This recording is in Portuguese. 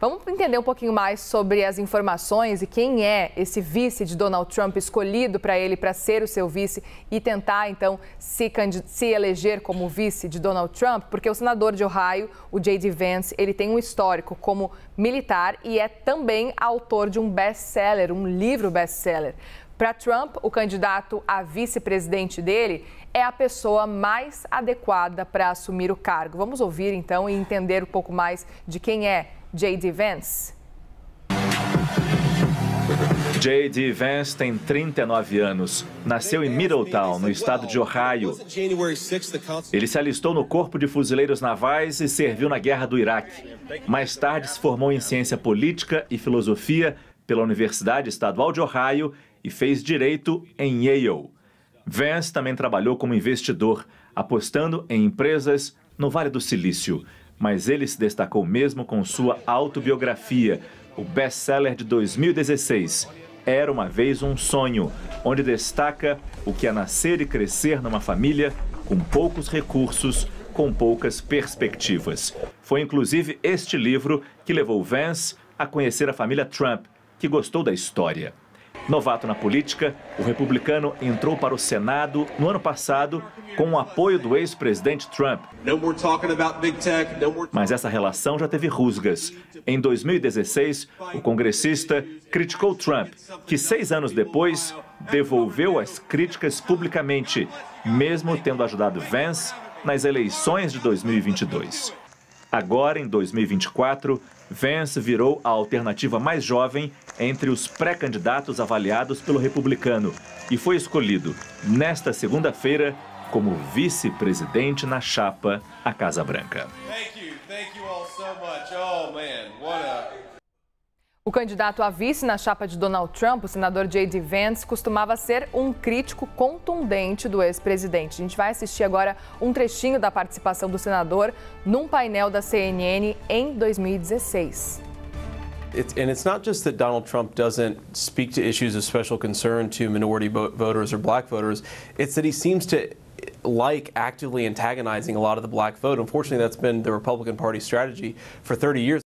Vamos entender um pouquinho mais sobre as informações e quem é esse vice de Donald Trump escolhido para ele para ser o seu vice e tentar então se, se eleger como vice de Donald Trump, porque o senador de Ohio, o J.D. Vance, ele tem um histórico como militar e é também autor de um best-seller, um livro best-seller. Para Trump, o candidato a vice-presidente dele é a pessoa mais adequada para assumir o cargo. Vamos ouvir então e entender um pouco mais de quem é J.D. Vance. J.D. Vance tem 39 anos. Nasceu em Middletown, no estado de Ohio. Ele se alistou no Corpo de Fuzileiros Navais e serviu na Guerra do Iraque. Mais tarde se formou em Ciência Política e Filosofia pela Universidade Estadual de Ohio e fez Direito em Yale. Vance também trabalhou como investidor, apostando em empresas no Vale do Silício mas ele se destacou mesmo com sua autobiografia, o best-seller de 2016, Era uma vez um sonho, onde destaca o que é nascer e crescer numa família com poucos recursos, com poucas perspectivas. Foi inclusive este livro que levou Vance a conhecer a família Trump, que gostou da história. Novato na política, o republicano entrou para o Senado no ano passado com o apoio do ex-presidente Trump. Mas essa relação já teve rusgas. Em 2016, o congressista criticou Trump, que seis anos depois devolveu as críticas publicamente, mesmo tendo ajudado Vance nas eleições de 2022. Agora, em 2024, Vance virou a alternativa mais jovem entre os pré-candidatos avaliados pelo republicano e foi escolhido, nesta segunda-feira, como vice-presidente na chapa à Casa Branca. You o candidato a vice na chapa de Donald Trump, o senador J.D. Vance, costumava ser um crítico contundente do ex-presidente. A gente vai assistir agora um trechinho da participação do senador num painel da CNN em 2016. It's, and it's not just that Donald Trump doesn't speak to issues of special concern to minority voters or black voters, it's that he seems to like actively antagonizing a lot of the black vote. Unfortunately, that's been the Republican Party strategy for 30 years.